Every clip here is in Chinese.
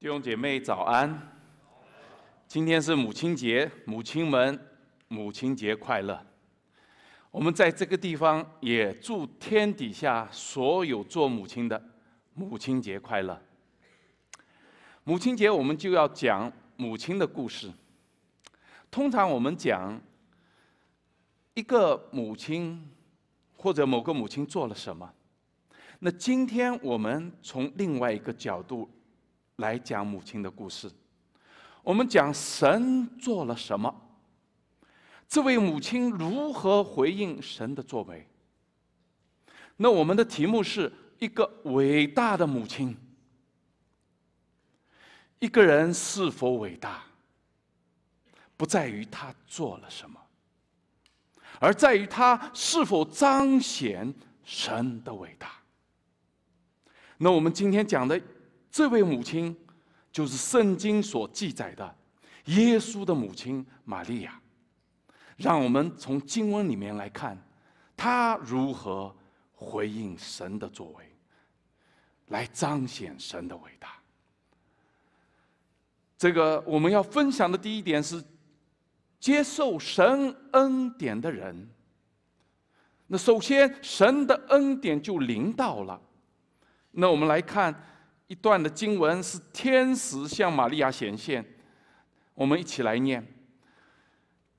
弟兄姐妹早安！今天是母亲节，母亲们，母亲节快乐！我们在这个地方也祝天底下所有做母亲的母亲节快乐。母亲节我们就要讲母亲的故事。通常我们讲一个母亲或者某个母亲做了什么，那今天我们从另外一个角度。来讲母亲的故事，我们讲神做了什么，这位母亲如何回应神的作为。那我们的题目是一个伟大的母亲，一个人是否伟大，不在于他做了什么，而在于他是否彰显神的伟大。那我们今天讲的。这位母亲就是圣经所记载的耶稣的母亲玛利亚。让我们从经文里面来看，她如何回应神的作为，来彰显神的伟大。这个我们要分享的第一点是，接受神恩典的人。那首先，神的恩典就临到了。那我们来看。一段的经文是天使向玛利亚显现，我们一起来念。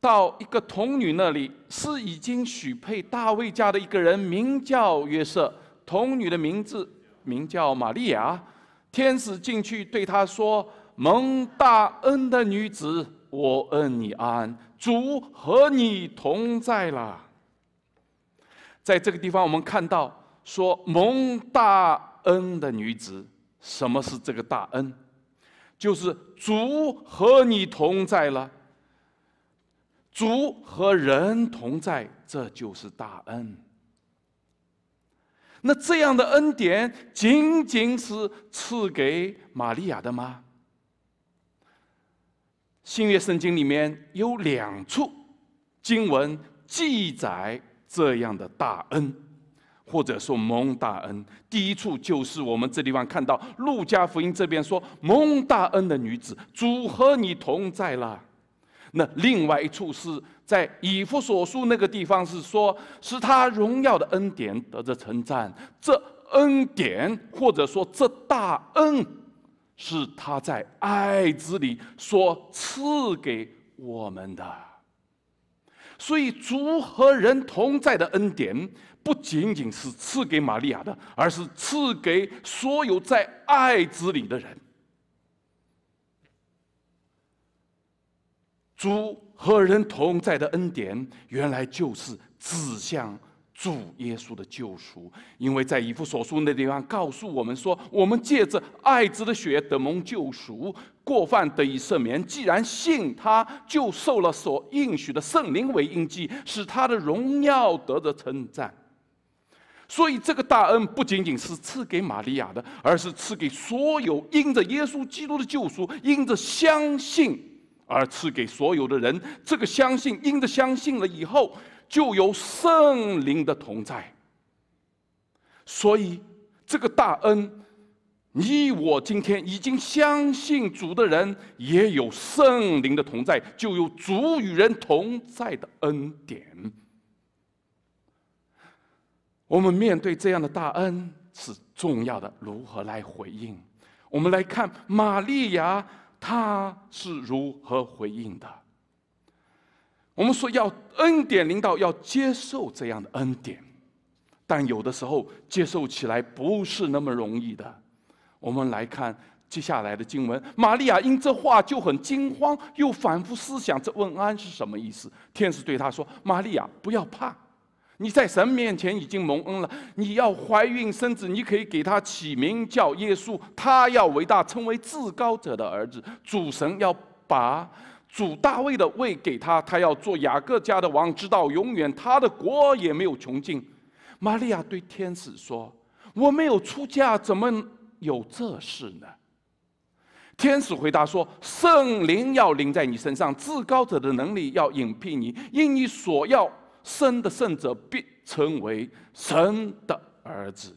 到一个童女那里，是已经许配大卫家的一个人，名叫约瑟。童女的名字名叫玛利亚。天使进去对她说：“蒙大恩的女子，我恩你安，主和你同在了。”在这个地方，我们看到说蒙大恩的女子。什么是这个大恩？就是主和你同在了。主和人同在，这就是大恩。那这样的恩典仅仅是赐给玛利亚的吗？新约圣经里面有两处经文记载这样的大恩。或者说蒙大恩，第一处就是我们这地方看到路加福音这边说蒙大恩的女子，主和你同在了。那另外一处是在以弗所书那个地方是说，是他荣耀的恩典得着称赞。这恩典或者说这大恩，是他在爱子里所赐给我们的。所以主和人同在的恩典。不仅仅是赐给玛利亚的，而是赐给所有在爱子里的人。主和人同在的恩典，原来就是指向主耶稣的救赎。因为在以弗所书那地方告诉我们说，我们借着爱子的血得蒙救赎，过犯得以赦免。既然信他，就受了所应许的圣灵为印记，使他的荣耀得着称赞。所以，这个大恩不仅仅是赐给玛利亚的，而是赐给所有因着耶稣基督的救赎、因着相信而赐给所有的人。这个相信，因着相信了以后，就有圣灵的同在。所以，这个大恩，你我今天已经相信主的人，也有圣灵的同在，就有主与人同在的恩典。我们面对这样的大恩是重要的，如何来回应？我们来看玛利亚，她是如何回应的？我们说要恩典领导，要接受这样的恩典，但有的时候接受起来不是那么容易的。我们来看接下来的经文，玛利亚因这话就很惊慌，又反复思想这问安是什么意思。天使对她说：“玛利亚，不要怕。”你在神面前已经蒙恩了。你要怀孕生子，你可以给他起名叫耶稣。他要伟大，成为至高者的儿子。主神要把主大卫的位给他，他要做雅各家的王，直到永远。他的国也没有穷尽。玛利亚对天使说：“我没有出嫁，怎么有这事呢？”天使回答说：“圣灵要临在你身上，至高者的能力要隐蔽你，因你所要。”生的圣者必成为神的儿子。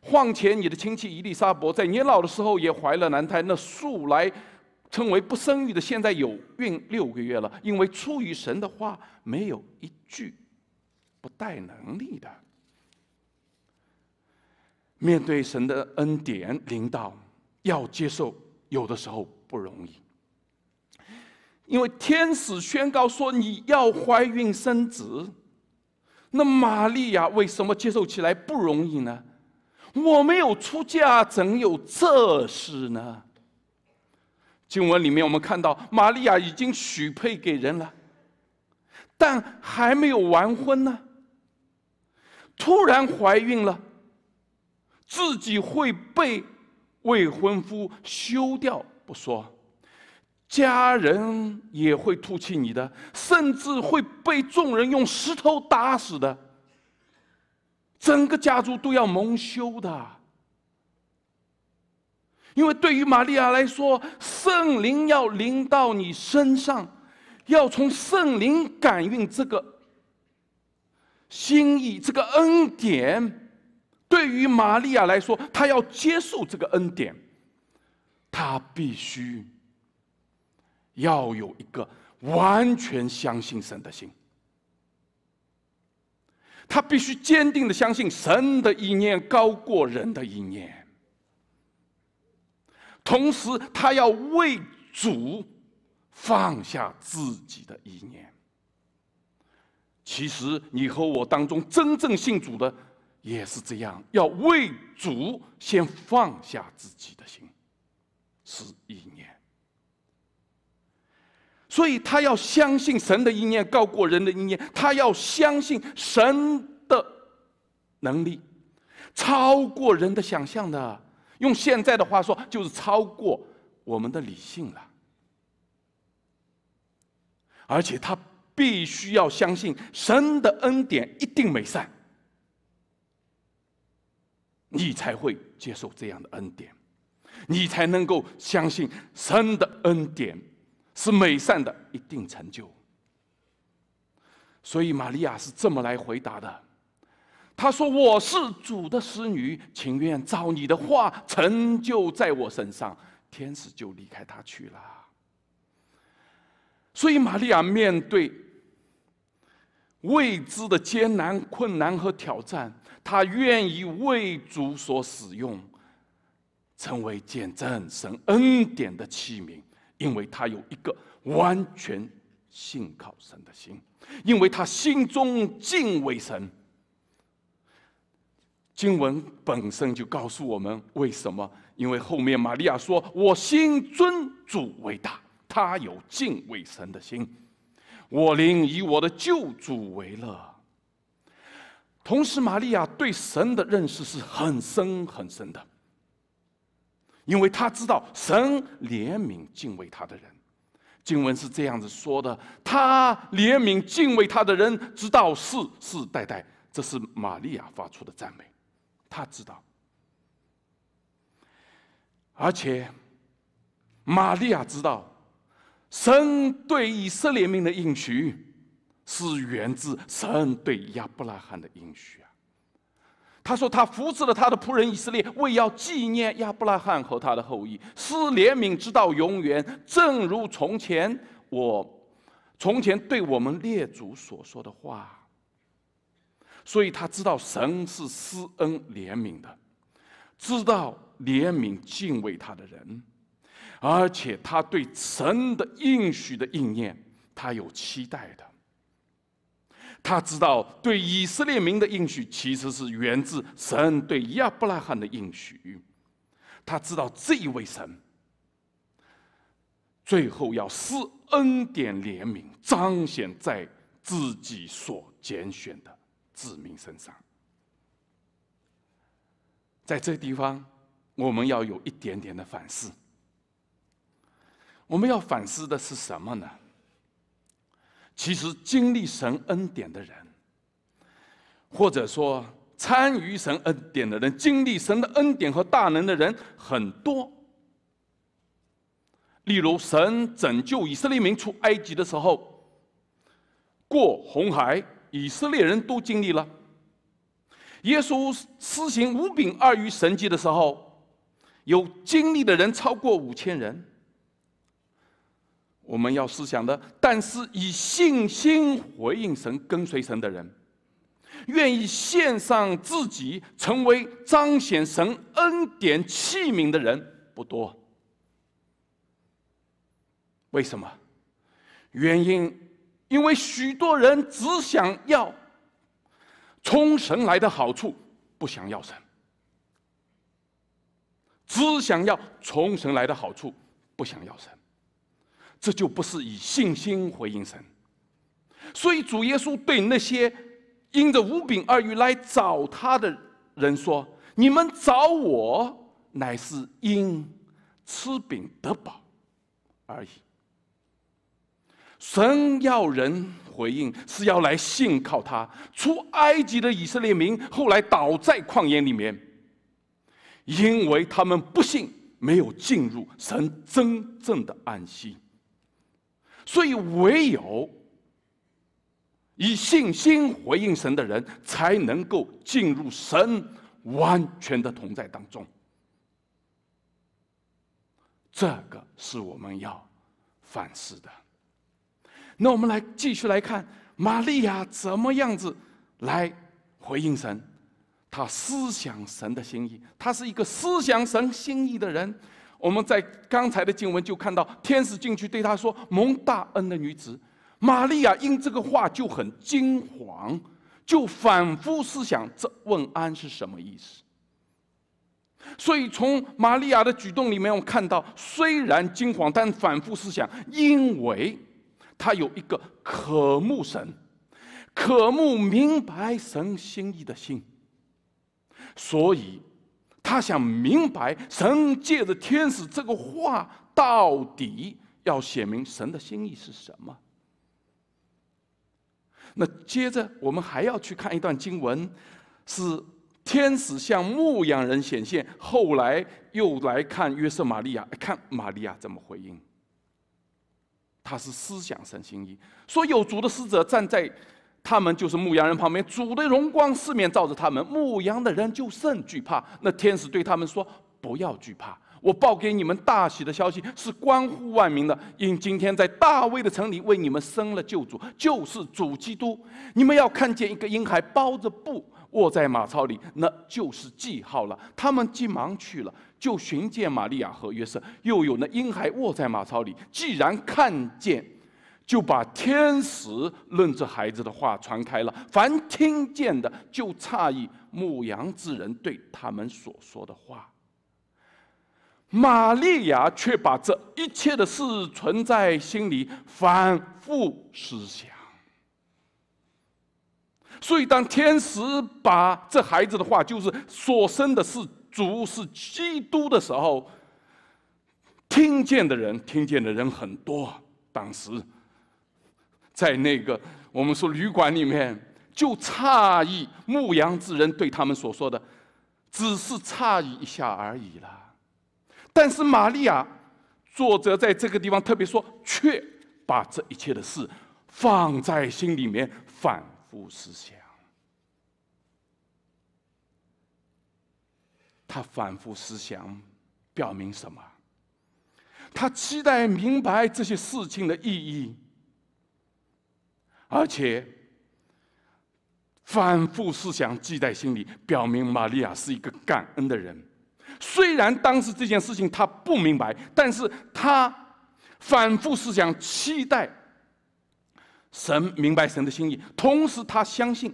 况且你的亲戚伊丽莎白在年老的时候也怀了男胎，那素来称为不生育的，现在有孕六个月了。因为出于神的话，没有一句不带能力的。面对神的恩典领导，要接受，有的时候不容易。因为天使宣告说你要怀孕生子，那玛利亚为什么接受起来不容易呢？我没有出嫁，怎有这事呢？经文里面我们看到，玛利亚已经许配给人了，但还没有完婚呢，突然怀孕了，自己会被未婚夫休掉不说。家人也会唾弃你的，甚至会被众人用石头打死的。整个家族都要蒙羞的，因为对于玛利亚来说，圣灵要临到你身上，要从圣灵感应这个心意、这个恩典。对于玛利亚来说，她要接受这个恩典，她必须。要有一个完全相信神的心，他必须坚定的相信神的意念高过人的意念，同时他要为主放下自己的意念。其实你和我当中真正信主的也是这样，要为主先放下自己的心，是意念。所以他要相信神的意念高过人的意念，他要相信神的能力超过人的想象的。用现在的话说，就是超过我们的理性了。而且他必须要相信神的恩典一定美善，你才会接受这样的恩典，你才能够相信神的恩典。是美善的，一定成就。所以玛利亚是这么来回答的：“她说我是主的使女，情愿照你的话成就在我身上。”天使就离开她去了。所以玛利亚面对未知的艰难、困难和挑战，他愿意为主所使用，成为见证神恩典的器皿。因为他有一个完全信靠神的心，因为他心中敬畏神。经文本身就告诉我们为什么？因为后面玛利亚说：“我心尊主为大。”他有敬畏神的心，我灵以我的救主为乐。同时，玛利亚对神的认识是很深很深的。因为他知道神怜悯敬畏他的人，经文是这样子说的：他怜悯敬畏他的人，直到世世代代。这是玛利亚发出的赞美，他知道。而且，玛利亚知道，神对以色列民的应许，是源自神对亚伯拉罕的应许啊。他说：“他扶持了他的仆人以色列，为要纪念亚伯拉罕和他的后裔，施怜悯直到永远，正如从前我从前对我们列祖所说的话。所以他知道神是施恩怜悯的，知道怜悯敬畏他的人，而且他对神的应许的应验，他有期待的。”他知道，对以色列民的应许其实是源自神对亚伯拉罕的应许。他知道这一位神最后要施恩典怜悯，彰显在自己所拣选的子民身上。在这地方，我们要有一点点的反思。我们要反思的是什么呢？其实经历神恩典的人，或者说参与神恩典的人，经历神的恩典和大能的人很多。例如，神拯救以色列民出埃及的时候，过红海，以色列人都经历了；耶稣施行五饼二鱼神迹的时候，有经历的人超过五千人。我们要思想的，但是以信心回应神、跟随神的人，愿意献上自己，成为彰显神恩典器皿的人不多。为什么？原因，因为许多人只想要从神来的好处，不想要神；只想要从神来的好处，不想要神。这就不是以信心回应神，所以主耶稣对那些因着五饼二鱼来找他的人说：“你们找我，乃是因吃饼得饱而已。神要人回应，是要来信靠他。出埃及的以色列民后来倒在旷野里面，因为他们不信，没有进入神真正的安息。”所以，唯有以信心回应神的人，才能够进入神完全的同在当中。这个是我们要反思的。那我们来继续来看玛利亚怎么样子来回应神，她思想神的心意，她是一个思想神心意的人。我们在刚才的经文就看到，天使进去对他说：“蒙大恩的女子，玛利亚因这个话就很惊惶，就反复思想这问安是什么意思。”所以从玛利亚的举动里面，我看到虽然惊惶，但反复思想，因为她有一个渴慕神、渴慕明白神心意的心，所以。他想明白神借着天使这个话到底要写明神的心意是什么。那接着我们还要去看一段经文，是天使向牧羊人显现，后来又来看约瑟玛利亚，看玛利亚怎么回应。他是思想神心意，说有主的使者站在。他们就是牧羊人旁边，主的荣光四面照着他们，牧羊的人就甚惧怕。那天使对他们说：“不要惧怕，我报给你们大喜的消息是关乎万民的，因今天在大卫的城里为你们生了救主，就是主基督。你们要看见一个婴孩包着布卧在马槽里，那就是记号了。他们急忙去了，就寻见玛利亚和约瑟，又有那婴孩卧在马槽里。既然看见。”就把天使论这孩子的话传开了，凡听见的就诧异牧羊之人对他们所说的话。玛利亚却把这一切的事存在心里，反复思想。所以，当天使把这孩子的话，就是所生的是主是基督的时候，听见的人，听见的人很多。当时。在那个我们说旅馆里面，就诧异牧羊之人对他们所说的，只是诧异一下而已了。但是玛利亚，作者在这个地方特别说，却把这一切的事放在心里面，反复思想。他反复思想，表明什么？他期待明白这些事情的意义。而且反复思想记在心里，表明玛利亚是一个感恩的人。虽然当时这件事情他不明白，但是他反复思想，期待神明白神的心意。同时，他相信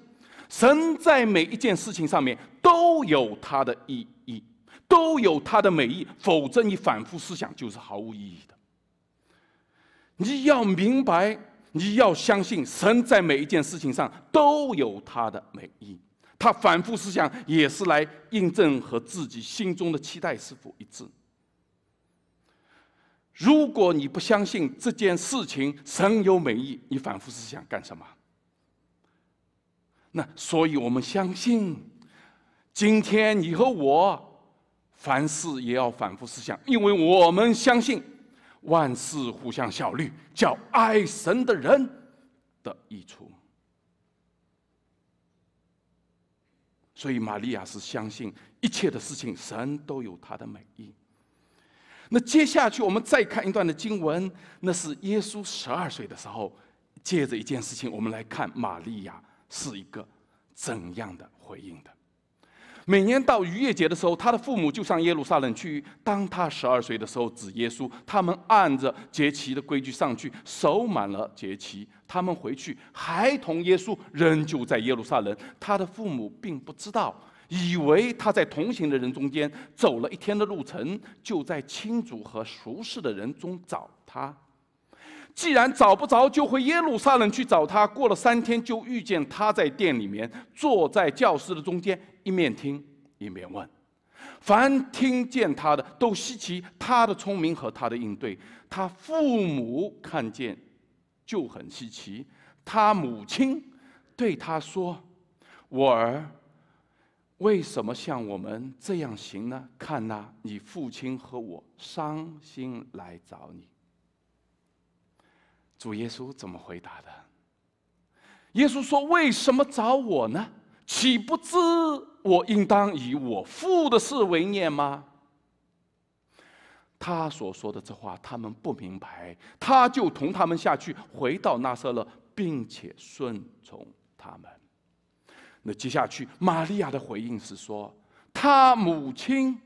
神在每一件事情上面都有他的意义，都有他的美意。否则，你反复思想就是毫无意义的。你要明白。你要相信神在每一件事情上都有他的美意，他反复思想也是来印证和自己心中的期待是否一致。如果你不相信这件事情神有美意，你反复思想干什么？那所以我们相信，今天你和我凡事也要反复思想，因为我们相信。万事互相效力，叫爱神的人的益处。所以玛利亚是相信一切的事情，神都有他的美意。那接下去我们再看一段的经文，那是耶稣十二岁的时候，借着一件事情，我们来看玛利亚是一个怎样的回应的。每年到逾越节的时候，他的父母就上耶路撒冷去。当他十二岁的时候，指耶稣，他们按着节期的规矩上去，守满了节期，他们回去，孩童耶稣仍旧在耶路撒冷。他的父母并不知道，以为他在同行的人中间走了一天的路程，就在亲族和熟识的人中找他。既然找不着，就回耶路撒冷去找他。过了三天，就遇见他在店里面，坐在教室的中间，一面听一面问。凡听见他的，都稀奇他的聪明和他的应对。他父母看见，就很稀奇。他母亲对他说：“我儿，为什么像我们这样行呢？看呐，你父亲和我伤心来找你。”主耶稣怎么回答的？耶稣说：“为什么找我呢？岂不知我应当以我父的事为念吗？”他所说的这话，他们不明白，他就同他们下去，回到那撒勒，并且顺从他们。那接下去，玛利亚的回应是说：“他母亲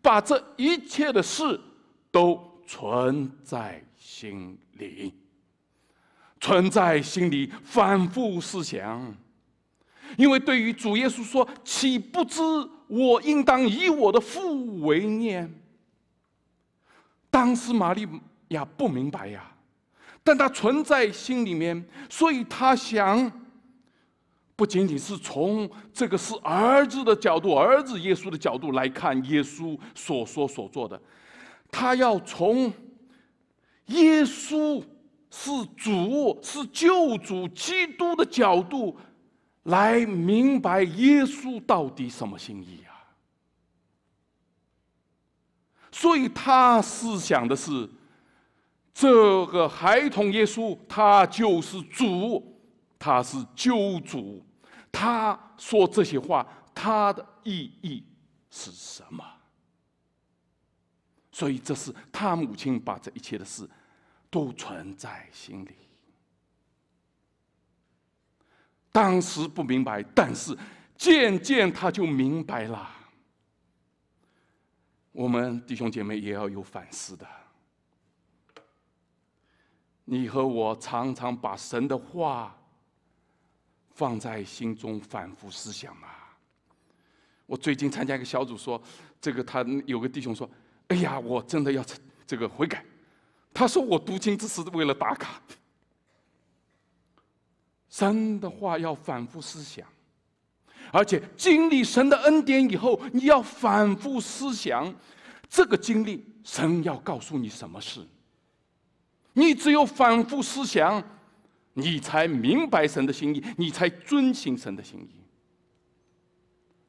把这一切的事都存在心里。”存在心里反复思想，因为对于主耶稣说：“岂不知我应当以我的父为念？”当时玛利亚不明白呀，但他存在心里面，所以他想，不仅仅是从这个是儿子的角度，儿子耶稣的角度来看耶稣所说所做的，他要从耶稣。是主，是救主基督的角度来明白耶稣到底什么心意啊？所以他思想的是，这个孩童耶稣，他就是主，他是救主，他说这些话，他的意义是什么？所以这是他母亲把这一切的事。都存在心里。当时不明白，但是渐渐他就明白了。我们弟兄姐妹也要有反思的。你和我常常把神的话放在心中反复思想啊。我最近参加一个小组，说这个他有个弟兄说：“哎呀，我真的要这个悔改。”他说：“我读经只是为了打卡。神的话要反复思想，而且经历神的恩典以后，你要反复思想这个经历，神要告诉你什么事。你只有反复思想，你才明白神的心意，你才遵行神的心意。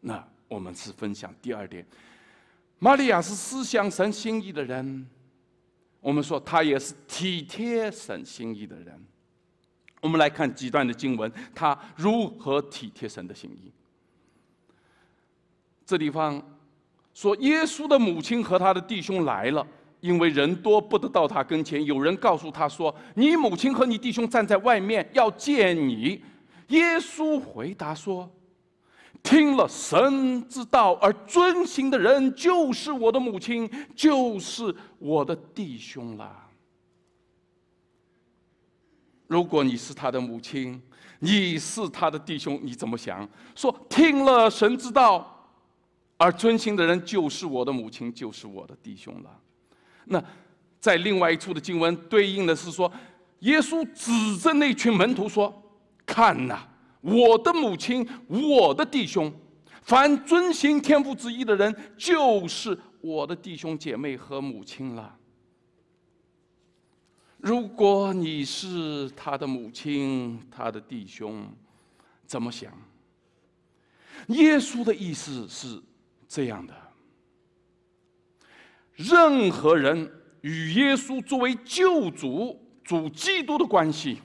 那我们是分享第二点，玛利亚是思想神心意的人。”我们说他也是体贴神心意的人。我们来看几段的经文，他如何体贴神的心意。这地方说，耶稣的母亲和他的弟兄来了，因为人多不得到他跟前。有人告诉他说：“你母亲和你弟兄站在外面，要见你。”耶稣回答说。听了神之道而遵行的人，就是我的母亲，就是我的弟兄了。如果你是他的母亲，你是他的弟兄，你怎么想？说听了神之道而遵行的人，就是我的母亲，就是我的弟兄了。那在另外一处的经文对应的是说，耶稣指着那群门徒说：“看呐。”我的母亲，我的弟兄，凡遵行天父之意的人，就是我的弟兄姐妹和母亲了。如果你是他的母亲，他的弟兄，怎么想？耶稣的意思是这样的：任何人与耶稣作为救主、主基督的关系，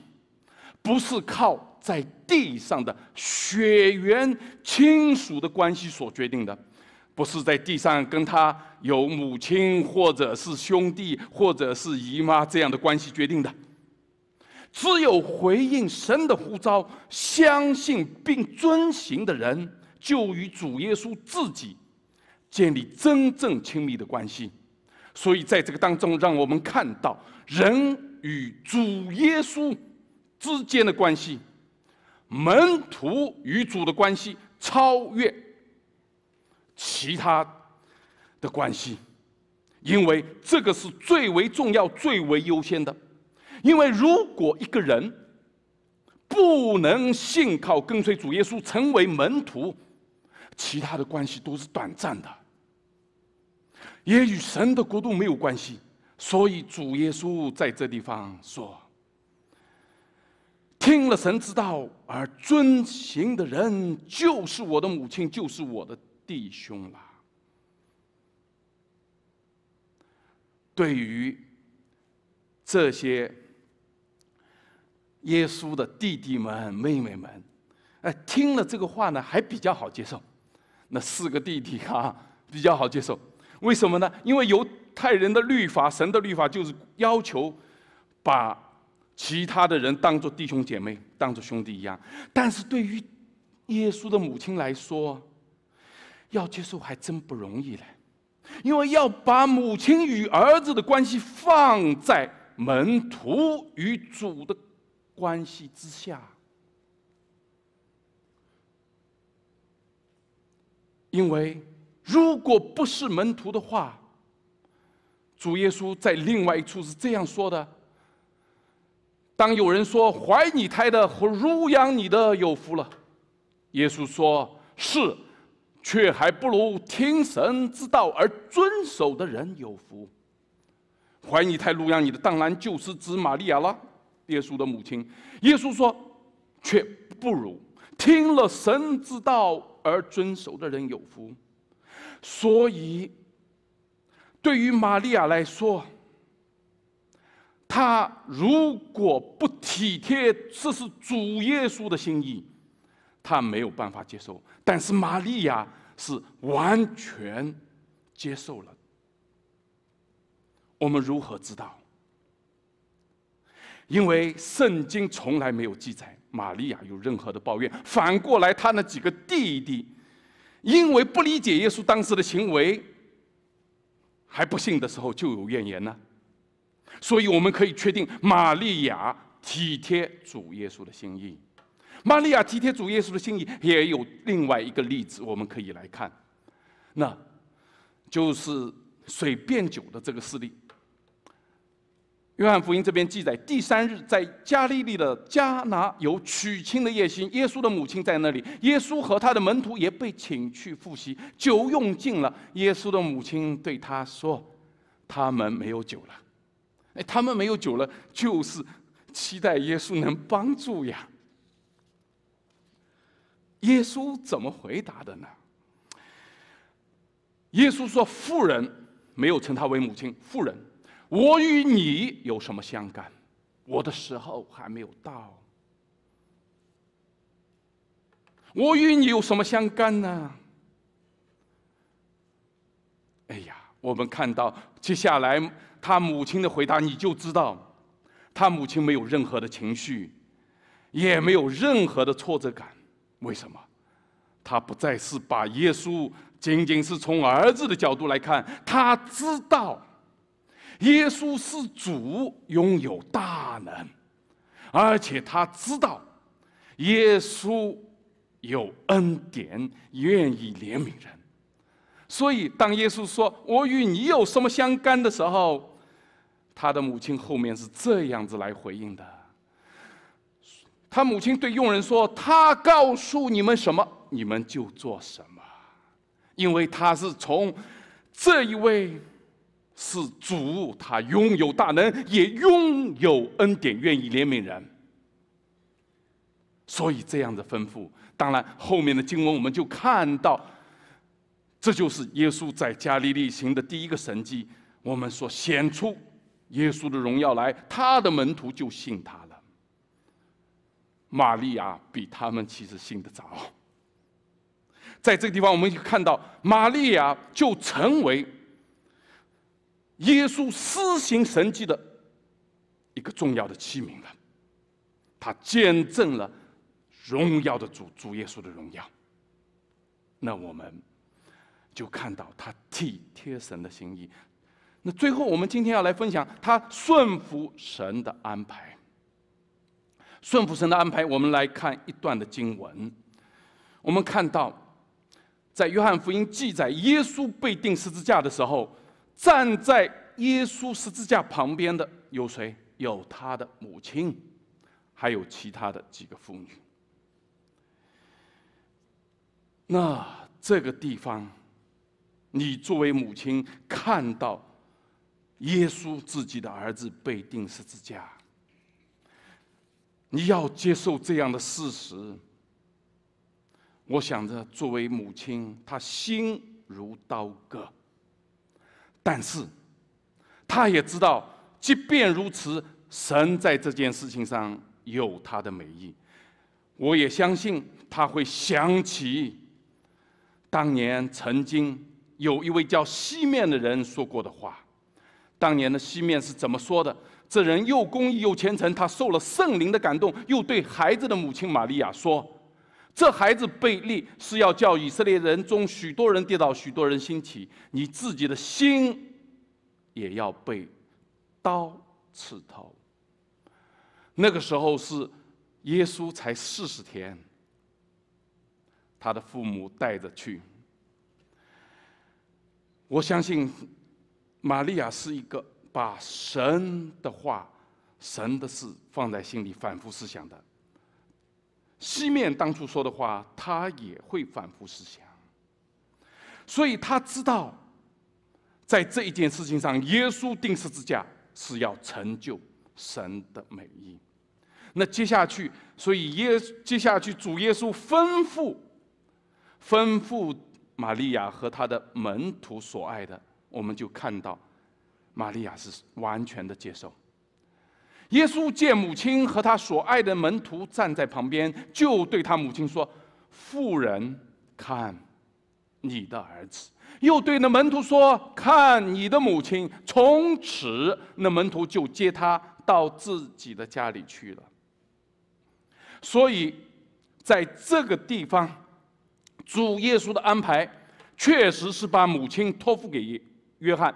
不是靠。在地上的血缘亲属的关系所决定的，不是在地上跟他有母亲或者是兄弟或者是姨妈这样的关系决定的。只有回应神的呼召、相信并遵行的人，就与主耶稣自己建立真正亲密的关系。所以，在这个当中，让我们看到人与主耶稣之间的关系，门徒与主的关系超越其他的关系，因为这个是最为重要、最为优先的。因为如果一个人不能信靠跟随主耶稣成为门徒，其他的关系都是短暂的，也与神的国度没有关系。所以主耶稣在这地方说：“听了神之道而遵行的人，就是我的母亲，就是我的弟兄了。”对于这些。耶稣的弟弟们、妹妹们，哎，听了这个话呢，还比较好接受。那四个弟弟啊，比较好接受。为什么呢？因为犹太人的律法、神的律法就是要求把其他的人当做弟兄姐妹、当做兄弟一样。但是对于耶稣的母亲来说，要接受还真不容易嘞。因为要把母亲与儿子的关系放在门徒与主的。关系之下，因为如果不是门徒的话，主耶稣在另外一处是这样说的：当有人说怀你胎的和乳养你的有福了，耶稣说是，却还不如听神之道而遵守的人有福。怀你胎、乳养你的，当然就是指玛利亚了。耶稣的母亲，耶稣说：“却不如听了神之道而遵守的人有福。”所以，对于玛利亚来说，他如果不体贴这是主耶稣的心意，他没有办法接受。但是玛利亚是完全接受了。我们如何知道？因为圣经从来没有记载玛利亚有任何的抱怨，反过来，他那几个弟弟，因为不理解耶稣当时的行为，还不信的时候就有怨言呢。所以我们可以确定，玛利亚体贴主耶稣的心意。玛利亚体贴主耶稣的心意，也有另外一个例子，我们可以来看，那就是水变酒的这个事例。约翰福音这边记载，第三日在加利利的加拿有娶亲的夜心，耶稣的母亲在那里，耶稣和他的门徒也被请去复习。酒用尽了，耶稣的母亲对他说：“他们没有酒了。”哎，他们没有酒了，就是期待耶稣能帮助呀。耶稣怎么回答的呢？耶稣说：“妇人没有称他为母亲，妇人。”我与你有什么相干？我的时候还没有到。我与你有什么相干呢？哎呀，我们看到接下来他母亲的回答，你就知道，他母亲没有任何的情绪，也没有任何的挫折感。为什么？他不再是把耶稣仅仅是从儿子的角度来看，他知道。耶稣是主，拥有大能，而且他知道耶稣有恩典，愿意怜悯人。所以，当耶稣说“我与你有什么相干”的时候，他的母亲后面是这样子来回应的。他母亲对佣人说：“他告诉你们什么，你们就做什么，因为他是从这一位。”是主，他拥有大能，也拥有恩典，愿意怜悯人。所以这样的吩咐，当然后面的经文我们就看到，这就是耶稣在加利利行的第一个神迹。我们所显出耶稣的荣耀来，他的门徒就信他了。玛利亚比他们其实信得早。在这个地方，我们就看到玛利亚就成为耶稣施行神迹的一个重要的器皿了。他见证了荣耀的主主耶稣的荣耀。那我们就看到他体贴神的心意。那最后，我们今天要来分享他顺服神的安排。顺服神的安排，我们来看一段的经文。我们看到。在约翰福音记载，耶稣被钉十字架的时候，站在耶稣十字架旁边的有谁？有他的母亲，还有其他的几个妇女。那这个地方，你作为母亲看到耶稣自己的儿子被钉十字架，你要接受这样的事实。我想着，作为母亲，她心如刀割。但是，她也知道，即便如此，神在这件事情上有他的美意。我也相信，他会想起当年曾经有一位叫西面的人说过的话。当年的西面是怎么说的？这人又公义又虔诚，他受了圣灵的感动，又对孩子的母亲玛利亚说。这孩子被立是要叫以色列人中许多人跌倒，许多人兴起。你自己的心也要被刀刺透。那个时候是耶稣才四十天，他的父母带着去。我相信玛利亚是一个把神的话、神的事放在心里反复思想的。西面当初说的话，他也会反复思想，所以他知道，在这一件事情上，耶稣钉十字架是要成就神的美意。那接下去，所以耶接下去主耶稣吩咐，吩咐玛利亚和他的门徒所爱的，我们就看到，玛利亚是完全的接受。耶稣见母亲和他所爱的门徒站在旁边，就对他母亲说：“妇人，看你的儿子。”又对那门徒说：“看你的母亲。”从此，那门徒就接他到自己的家里去了。所以，在这个地方，主耶稣的安排确实是把母亲托付给耶约翰，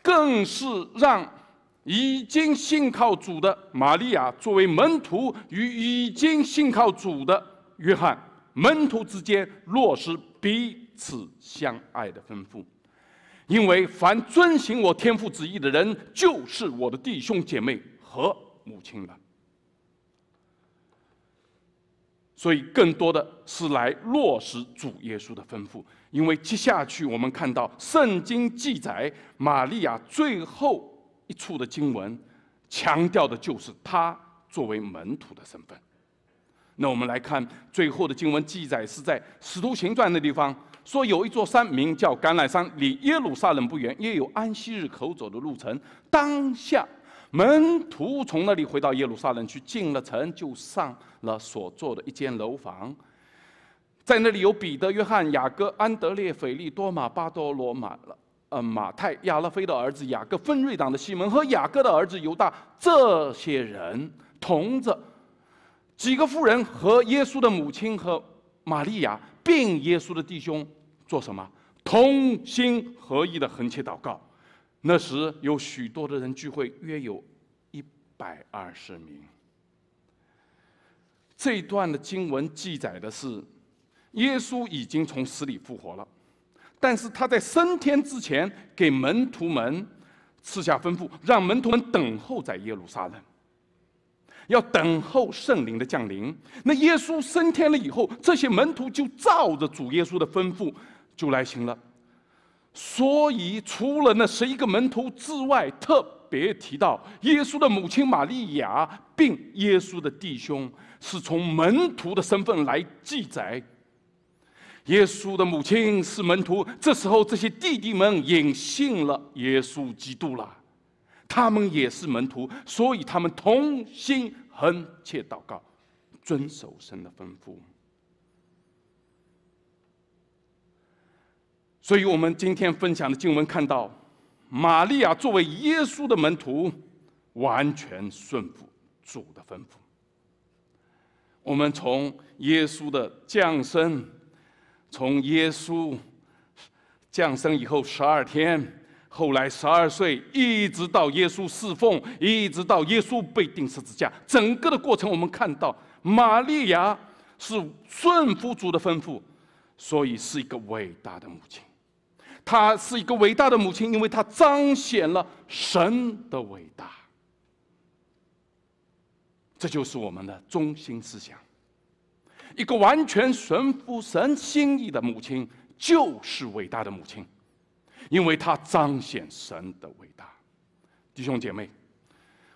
更是让。已经信靠主的玛利亚作为门徒，与已经信靠主的约翰门徒之间落实彼此相爱的吩咐，因为凡遵行我天父旨意的人，就是我的弟兄姐妹和母亲了。所以，更多的是来落实主耶稣的吩咐，因为接下去我们看到圣经记载，玛利亚最后。一处的经文，强调的就是他作为门徒的身份。那我们来看最后的经文记载，是在《使徒行传》的地方说，有一座山名叫橄榄山，离耶路撒冷不远，也有安息日口走的路程。当下门徒从那里回到耶路撒冷去，进了城，就上了所坐的一间楼房，在那里有彼得、约翰、雅各、安德烈、腓利、多马、巴多罗马了。呃，马太、亚勒菲的儿子雅各、分瑞党的西门和雅各的儿子犹大，这些人同着几个妇人和耶稣的母亲和玛利亚，并耶稣的弟兄做什么？同心合意的横切祷告。那时有许多的人聚会，约有一百二十名。这一段的经文记载的是，耶稣已经从死里复活了。但是他在升天之前，给门徒们赐下吩咐，让门徒们等候在耶路撒冷，要等候圣灵的降临。那耶稣升天了以后，这些门徒就照着主耶稣的吩咐就来行了。所以，除了那十一个门徒之外，特别提到耶稣的母亲玛利亚，并耶稣的弟兄，是从门徒的身份来记载。耶稣的母亲是门徒，这时候这些弟弟们也信了耶稣基督了，他们也是门徒，所以他们同心恳切祷告，遵守神的吩咐。所以，我们今天分享的经文看到，玛利亚作为耶稣的门徒，完全顺服主的吩咐。我们从耶稣的降生，从耶稣降生以后十二天，后来十二岁，一直到耶稣侍奉，一直到耶稣被钉十字架，整个的过程，我们看到玛利亚是顺服主的吩咐，所以是一个伟大的母亲。她是一个伟大的母亲，因为她彰显了神的伟大。这就是我们的中心思想。一个完全顺服神心意的母亲，就是伟大的母亲，因为她彰显神的伟大。弟兄姐妹，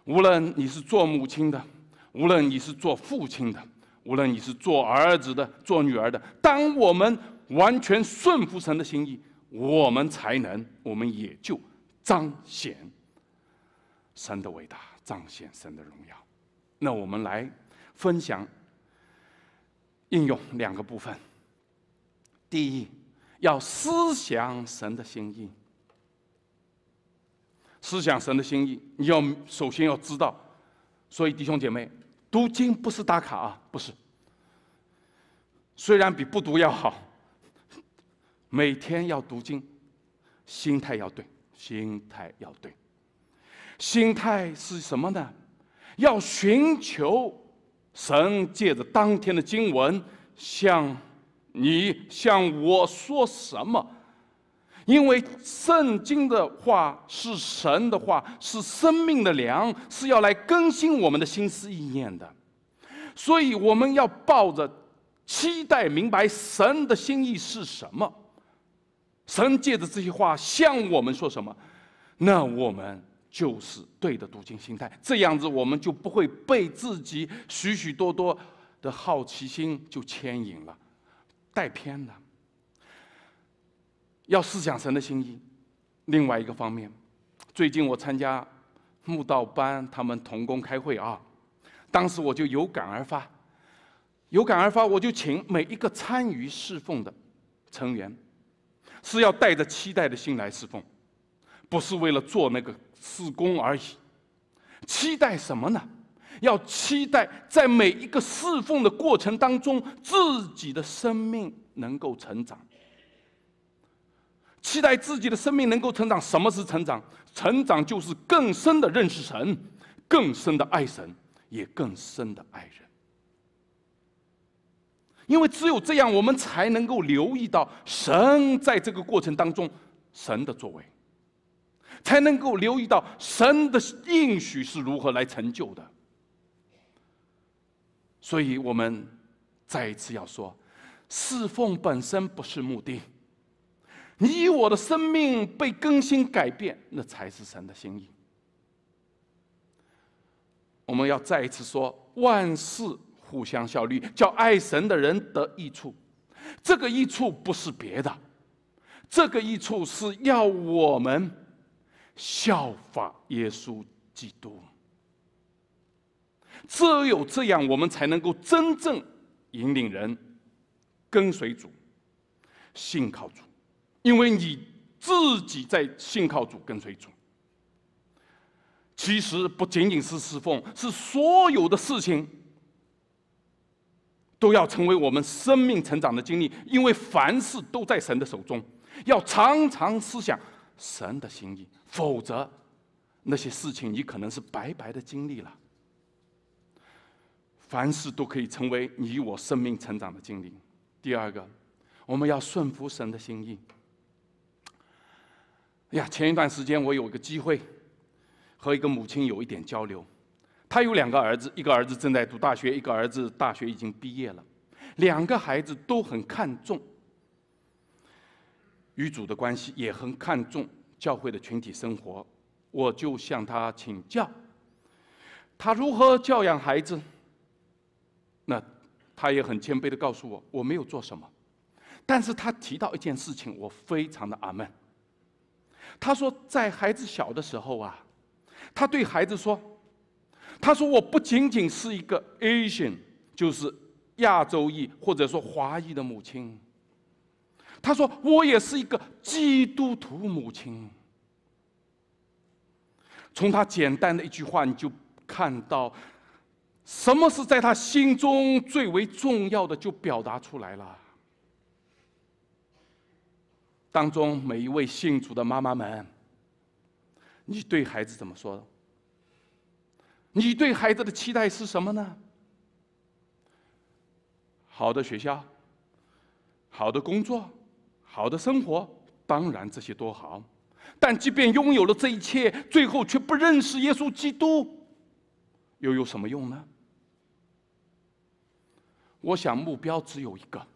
无论你是做母亲的，无论你是做父亲的，无论你是做儿子的、做女儿的，当我们完全顺服神的心意。我们才能，我们也就彰显神的伟大，彰显神的荣耀。那我们来分享应用两个部分。第一，要思想神的心意。思想神的心意，你要首先要知道。所以弟兄姐妹，读经不是打卡啊，不是。虽然比不读要好。每天要读经，心态要对，心态要对。心态是什么呢？要寻求神借着当天的经文向你向我说什么？因为圣经的话是神的话，是生命的粮，是要来更新我们的心思意念的。所以我们要抱着期待，明白神的心意是什么。神借着这些话向我们说什么，那我们就是对的读经心态。这样子，我们就不会被自己许许多多的好奇心就牵引了，带偏了。要思想神的心意。另外一个方面，最近我参加慕道班，他们同工开会啊，当时我就有感而发，有感而发，我就请每一个参与侍奉的成员。是要带着期待的心来侍奉，不是为了做那个施工而已。期待什么呢？要期待在每一个侍奉的过程当中，自己的生命能够成长。期待自己的生命能够成长。什么是成长？成长就是更深的认识神，更深的爱神，也更深的爱人。因为只有这样，我们才能够留意到神在这个过程当中神的作为，才能够留意到神的应许是如何来成就的。所以我们再一次要说，侍奉本身不是目的，你我的生命被更新改变，那才是神的心意。我们要再一次说，万事。互相效力，叫爱神的人得益处。这个益处不是别的，这个益处是要我们效法耶稣基督。只有这样，我们才能够真正引领人跟随主、信靠主。因为你自己在信靠主、跟随主，其实不仅仅是侍奉，是所有的事情。都要成为我们生命成长的经历，因为凡事都在神的手中，要常常思想神的心意，否则那些事情你可能是白白的经历了。凡事都可以成为你我生命成长的经历。第二个，我们要顺服神的心意。哎呀，前一段时间我有个机会和一个母亲有一点交流。他有两个儿子，一个儿子正在读大学，一个儿子大学已经毕业了。两个孩子都很看重与主的关系，也很看重教会的群体生活。我就向他请教，他如何教养孩子？那他也很谦卑的告诉我，我没有做什么。但是他提到一件事情，我非常的阿门。他说，在孩子小的时候啊，他对孩子说。他说：“我不仅仅是一个 Asian，就是亚洲裔或者说华裔的母亲。他说我也是一个基督徒母亲。”从他简单的一句话，你就看到什么是在他心中最为重要的，就表达出来了。当中每一位信主的妈妈们，你对孩子怎么说？你对孩子的期待是什么呢？好的学校，好的工作，好的生活，当然这些多好。但即便拥有了这一切，最后却不认识耶稣基督，又有什么用呢？我想目标只有一个：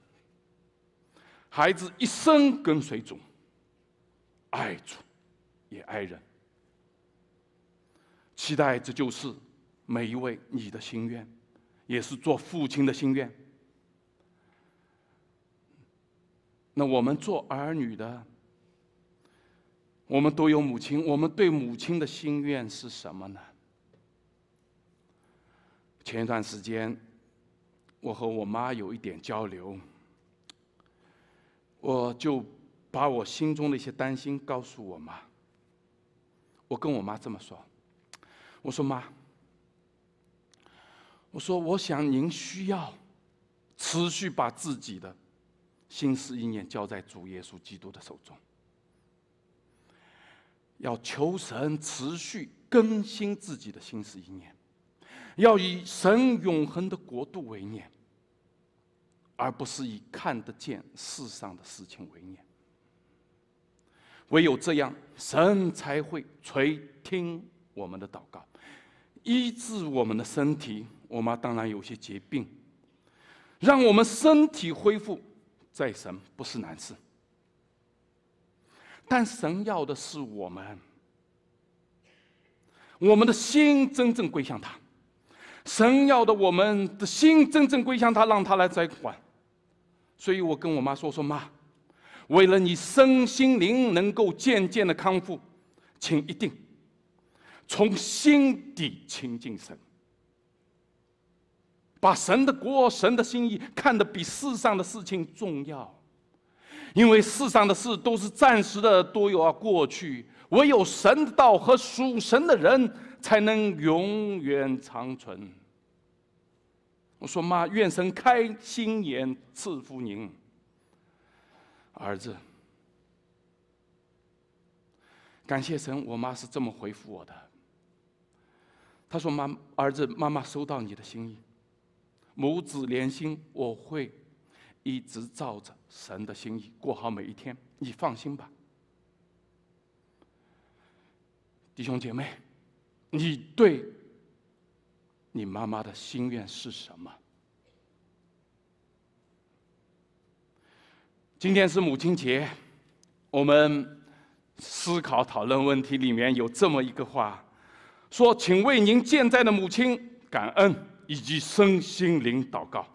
孩子一生跟随主，爱主，也爱人。期待这就是每一位你的心愿，也是做父亲的心愿。那我们做儿女的。我们都有母亲，我们对母亲的心愿是什么呢？前一段时间，我和我妈有一点交流，我就把我心中的一些担心告诉我妈。我跟我妈这么说：“我说妈，我说我想您需要持续把自己的心思意念交在主耶稣基督的手中。”要求神持续更新自己的心思意念，要以神永恒的国度为念，而不是以看得见世上的事情为念。唯有这样，神才会垂听我们的祷告，医治我们的身体。我妈当然有些疾病，让我们身体恢复，在神不是难事。但神要的是我们，我们的心真正归向他。神要的我们的心真正归向他，让他来掌管。所以我跟我妈说：“说妈，为了你身心灵能够渐渐的康复，请一定从心底亲近神，把神的国、神的心意看得比世上的事情重要。”因为世上的事都是暂时的，都要过去；唯有神的道和属神的人，才能永远长存。我说妈，愿神开心眼赐福您，儿子。感谢神，我妈是这么回复我的。她说：“妈，儿子，妈妈收到你的心意，母子连心，我会。”一直照着神的心意过好每一天，你放心吧，弟兄姐妹，你对你妈妈的心愿是什么？今天是母亲节，我们思考讨论问题里面有这么一个话，说：“请为您健在的母亲感恩，以及身心灵祷告。”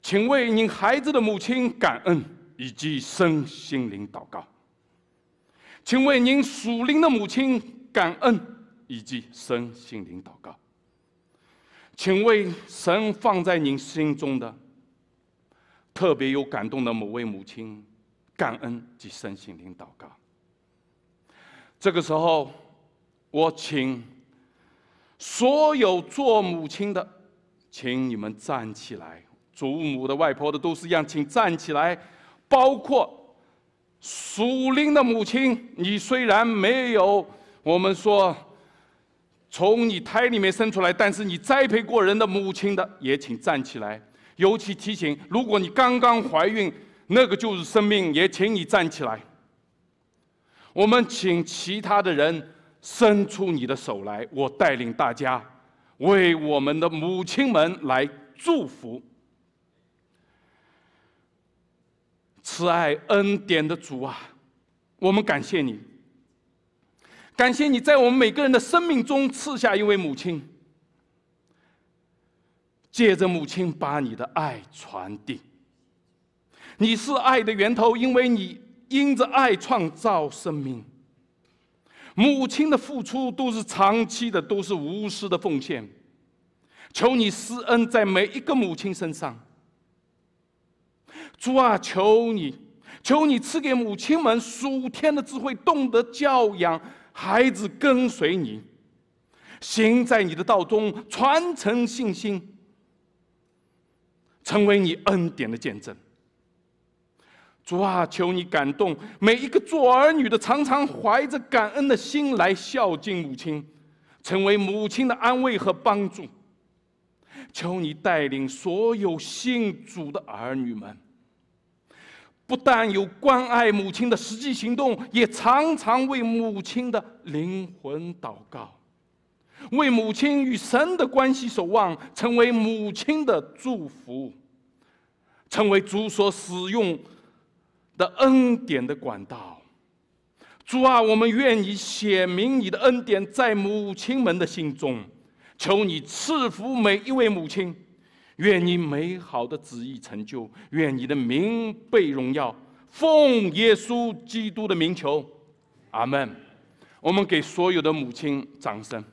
请为您孩子的母亲感恩，以及身心灵祷告。请为您属灵的母亲感恩，以及身心灵祷告。请为神放在您心中的特别有感动的某位母亲感恩及身心灵祷告。这个时候，我请所有做母亲的，请你们站起来。祖母的、外婆的都是一样，请站起来。包括属灵的母亲，你虽然没有我们说从你胎里面生出来，但是你栽培过人的母亲的，也请站起来。尤其提醒，如果你刚刚怀孕，那个就是生命，也请你站起来。我们请其他的人伸出你的手来，我带领大家为我们的母亲们来祝福。慈爱恩典的主啊，我们感谢你，感谢你在我们每个人的生命中赐下一位母亲，借着母亲把你的爱传递。你是爱的源头，因为你因着爱创造生命。母亲的付出都是长期的，都是无私的奉献。求你施恩在每一个母亲身上。主啊，求你，求你赐给母亲们数天的智慧，懂得教养孩子，跟随你，行在你的道中，传承信心，成为你恩典的见证。主啊，求你感动每一个做儿女的，常常怀着感恩的心来孝敬母亲，成为母亲的安慰和帮助。求你带领所有信主的儿女们，不但有关爱母亲的实际行动，也常常为母亲的灵魂祷告，为母亲与神的关系守望，成为母亲的祝福，成为主所使用。的恩典的管道，主啊，我们愿意显明你的恩典在母亲们的心中，求你赐福每一位母亲，愿你美好的旨意成就，愿你的名被荣耀，奉耶稣基督的名求，阿门。我们给所有的母亲掌声，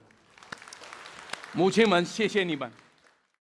母亲们，谢谢你们。